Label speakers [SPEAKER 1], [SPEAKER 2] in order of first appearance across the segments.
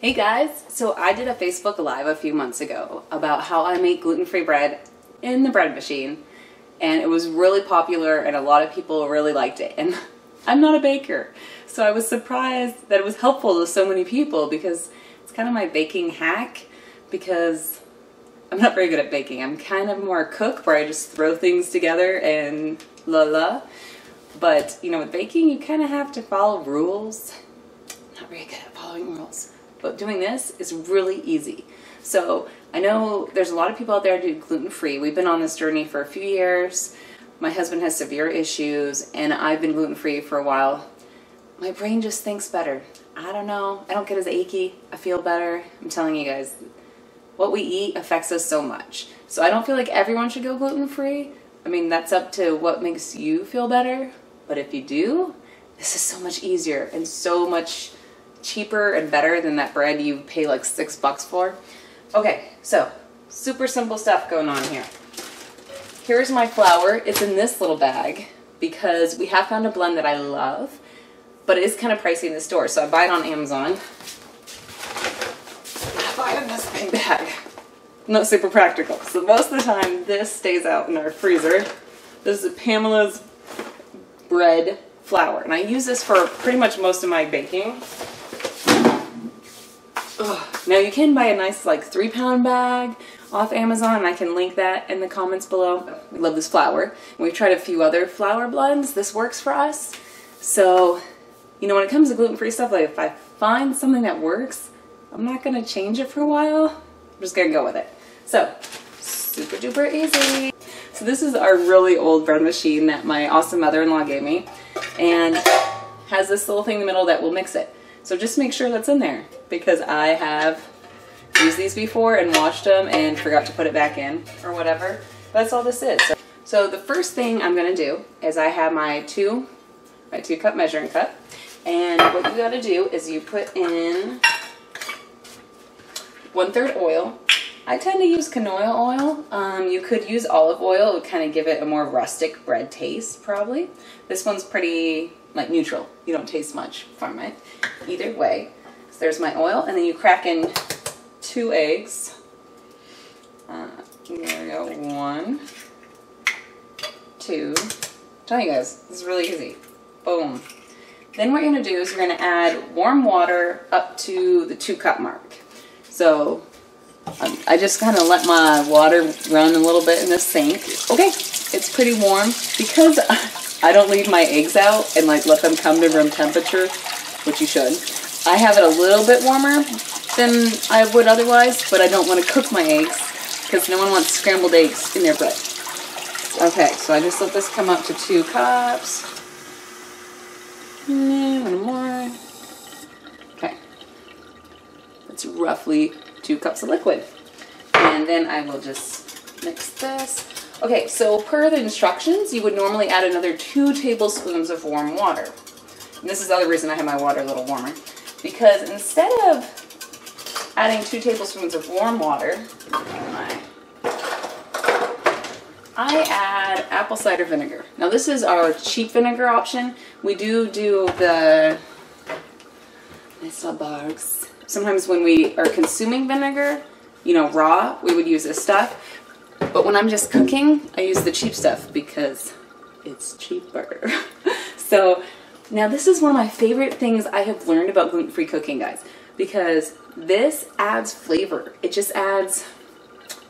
[SPEAKER 1] Hey guys, so I did a Facebook Live a few months ago about how I make gluten-free bread in the bread machine and it was really popular and a lot of people really liked it and I'm not a baker so I was surprised that it was helpful to so many people because it's kind of my baking hack because I'm not very good at baking. I'm kind of more a cook where I just throw things together and la la. But, you know, with baking, you kind of have to follow rules. I'm Not very good at following rules. But doing this is really easy. So I know there's a lot of people out there who do gluten-free. We've been on this journey for a few years. My husband has severe issues, and I've been gluten-free for a while. My brain just thinks better. I don't know. I don't get as achy. I feel better. I'm telling you guys, what we eat affects us so much. So I don't feel like everyone should go gluten-free. I mean, that's up to what makes you feel better. But if you do, this is so much easier and so much cheaper and better than that bread you pay like six bucks for. Okay, so super simple stuff going on here. Here's my flour. It's in this little bag because we have found a blend that I love, but it is kind of pricey in the store. So I buy it on Amazon. I buy it in this big bag. Not super practical. So most of the time this stays out in our freezer. This is Pamela's bread flour. And I use this for pretty much most of my baking. Ugh. Now you can buy a nice like three pound bag off Amazon and I can link that in the comments below. We love this flour. We've tried a few other flour blends. This works for us. So, you know, when it comes to gluten-free stuff, like if I find something that works, I'm not gonna change it for a while. I'm just gonna go with it. So, super duper easy. So this is our really old bread machine that my awesome mother-in-law gave me and has this little thing in the middle that will mix it. So just make sure that's in there because I have used these before and washed them and forgot to put it back in or whatever. That's all this is. So, so the first thing I'm gonna do is I have my two, my two cup measuring cup and what you gotta do is you put in one third oil I tend to use canola oil. Um, you could use olive oil. It would kind of give it a more rustic bread taste, probably. This one's pretty, like, neutral. You don't taste much from it. Either way. There's my oil. And then you crack in two eggs. Uh, there we go. One. Two. I'm telling you guys, this is really easy. Boom. Then what you're going to do is you're going to add warm water up to the two cup mark. So I just kind of let my water run a little bit in the sink. Okay, it's pretty warm. Because I don't leave my eggs out and like let them come to room temperature, which you should, I have it a little bit warmer than I would otherwise, but I don't want to cook my eggs because no one wants scrambled eggs in their bread. Okay, so I just let this come up to two cups. Mm, eh, one more. Okay. That's roughly two cups of liquid. And then I will just mix this. Okay, so per the instructions, you would normally add another two tablespoons of warm water. And this is the other reason I have my water a little warmer. Because instead of adding two tablespoons of warm water, I add apple cider vinegar. Now this is our cheap vinegar option. We do do the Braggs. Sometimes when we are consuming vinegar, you know, raw, we would use this stuff. But when I'm just cooking, I use the cheap stuff because it's cheaper. so now this is one of my favorite things I have learned about gluten-free cooking, guys, because this adds flavor. It just adds,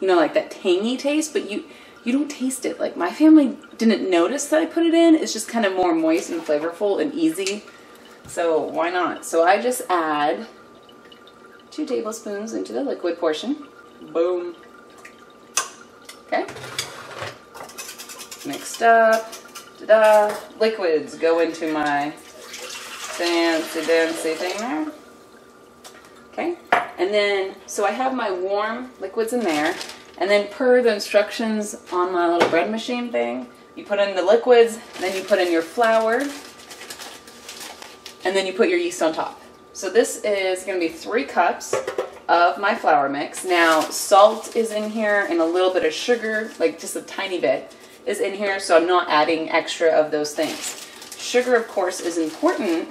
[SPEAKER 1] you know, like that tangy taste, but you you don't taste it. Like my family didn't notice that I put it in. It's just kind of more moist and flavorful and easy. So why not? So I just add two tablespoons into the liquid portion. Boom. Okay. Mixed up. Ta-da. Liquids go into my fancy dancy thing there. Okay. And then, so I have my warm liquids in there. And then per the instructions on my little bread machine thing, you put in the liquids, then you put in your flour, and then you put your yeast on top. So this is going to be three cups of my flour mix. Now salt is in here and a little bit of sugar, like just a tiny bit, is in here so I'm not adding extra of those things. Sugar of course is important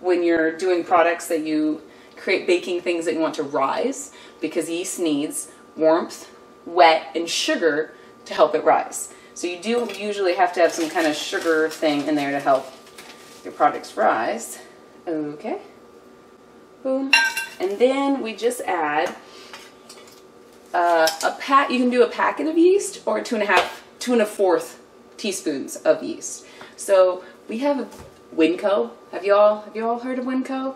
[SPEAKER 1] when you're doing products that you create baking things that you want to rise because yeast needs warmth, wet, and sugar to help it rise. So you do usually have to have some kind of sugar thing in there to help your products rise. Okay. Boom. And then we just add uh, a pat. You can do a packet of yeast or two and a half, two and a fourth teaspoons of yeast. So we have Winco. Have y'all have you all heard of Winco?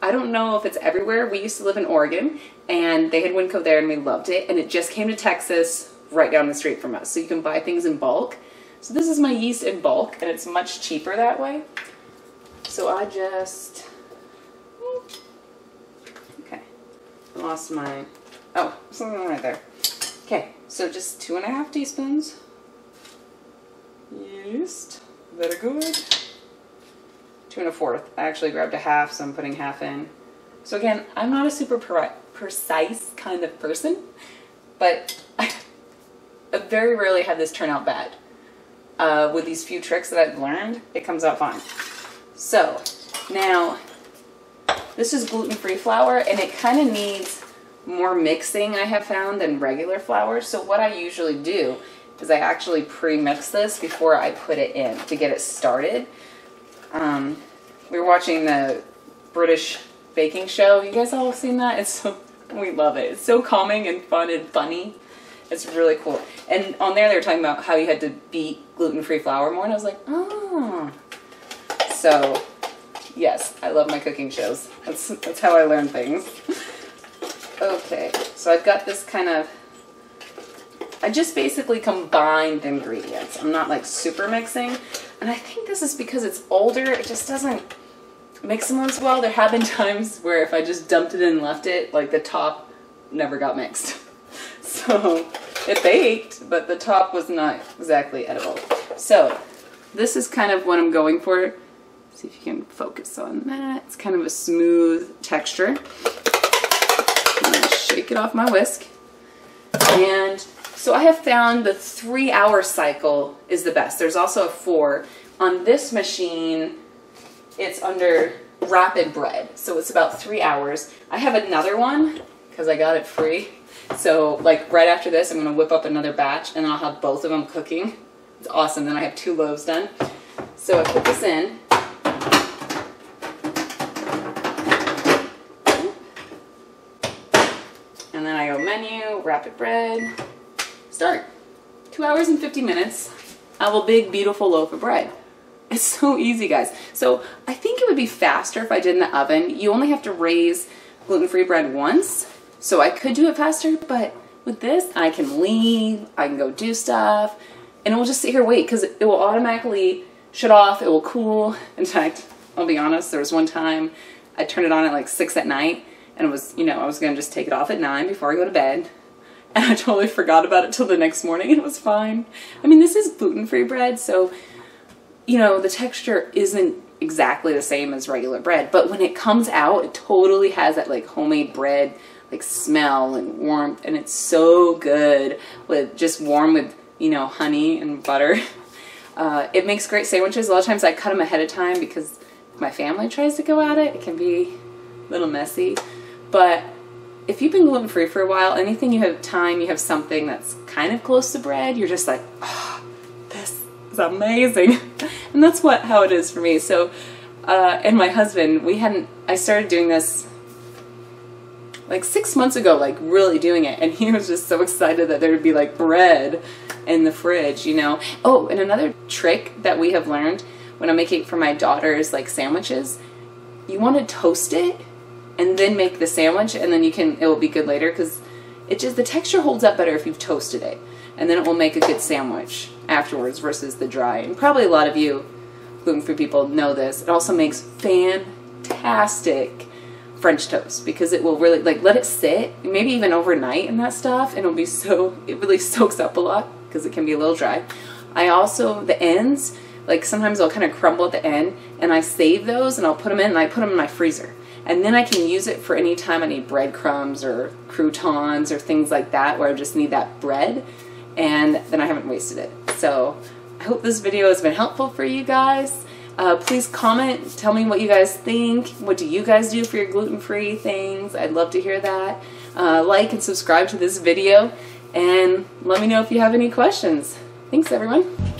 [SPEAKER 1] I don't know if it's everywhere. We used to live in Oregon and they had Winco there and we loved it. And it just came to Texas right down the street from us. So you can buy things in bulk. So this is my yeast in bulk and it's much cheaper that way. So I just, okay, Lost my, oh, something right there. Okay, so just two and a half teaspoons. Yeast, very good. Two and a fourth. I actually grabbed a half, so I'm putting half in. So again, I'm not a super precise kind of person, but I very rarely have this turn out bad. Uh, with these few tricks that I've learned, it comes out fine. So now this is gluten-free flour and it kind of needs more mixing I have found than regular flour. So what I usually do is I actually pre-mix this before I put it in to get it started. Um, we were watching the British baking show. You guys all seen that? It's so, we love it. It's so calming and fun and funny. It's really cool. And on there they were talking about how you had to beat gluten-free flour more and I was like, oh, so, yes, I love my cooking shows. That's, that's how I learn things. okay, so I've got this kind of, I just basically combined ingredients. I'm not like super mixing. And I think this is because it's older, it just doesn't mix them as well. There have been times where if I just dumped it and left it, like the top never got mixed. So it baked, but the top was not exactly edible. So this is kind of what I'm going for. See if you can focus on that. It's kind of a smooth texture. Shake it off my whisk. And so I have found the three hour cycle is the best. There's also a four. On this machine, it's under rapid bread. So it's about three hours. I have another one because I got it free. So like right after this, I'm gonna whip up another batch and I'll have both of them cooking. It's awesome. Then I have two loaves done. So I put this in menu, rapid bread, start. Two hours and 50 minutes, I have a big, beautiful loaf of bread. It's so easy, guys. So I think it would be faster if I did in the oven. You only have to raise gluten-free bread once, so I could do it faster, but with this, I can leave, I can go do stuff, and it will just sit here wait, because it will automatically shut off, it will cool. In fact, I'll be honest, there was one time I turned it on at like 6 at night, and it was, you know, I was going to just take it off at 9 before I go to bed. And I totally forgot about it till the next morning and it was fine. I mean, this is gluten-free bread, so, you know, the texture isn't exactly the same as regular bread, but when it comes out, it totally has that like homemade bread like smell and warmth and it's so good with just warm with, you know, honey and butter. Uh, it makes great sandwiches. A lot of times I cut them ahead of time because my family tries to go at it. It can be a little messy. But if you've been gluten free for a while, anything you have time, you have something that's kind of close to bread, you're just like, oh, this is amazing. and that's what how it is for me. So, uh, and my husband, we hadn't, I started doing this like six months ago, like really doing it. And he was just so excited that there would be like bread in the fridge, you know? Oh, and another trick that we have learned when I'm making for my daughters like sandwiches, you want to toast it and then make the sandwich and then you can it will be good later because it just the texture holds up better if you've toasted it. And then it will make a good sandwich afterwards versus the dry. And probably a lot of you gluten-free people know this. It also makes fantastic french toast because it will really like let it sit maybe even overnight and that stuff and it'll be so it really soaks up a lot because it can be a little dry. I also the ends like sometimes i'll kind of crumble at the end and i save those and i'll put them in and i put them in my freezer and then I can use it for any time I need breadcrumbs or croutons or things like that where I just need that bread and then I haven't wasted it. So I hope this video has been helpful for you guys. Uh, please comment, tell me what you guys think. What do you guys do for your gluten-free things? I'd love to hear that. Uh, like and subscribe to this video, and let me know if you have any questions. Thanks, everyone.